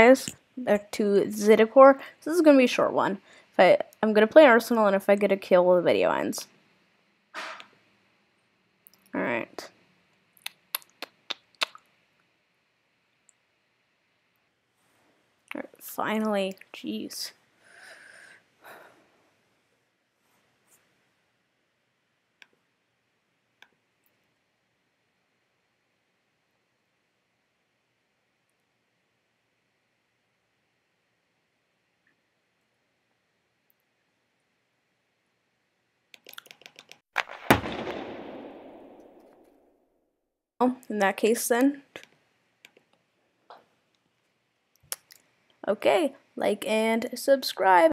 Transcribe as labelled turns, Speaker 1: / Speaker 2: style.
Speaker 1: guys back to ZetaCore. This is gonna be a short one. If I I'm gonna play Arsenal and if I get a kill the video ends. Alright. Alright, finally. Jeez. Oh, in that case then. Okay, like and subscribe.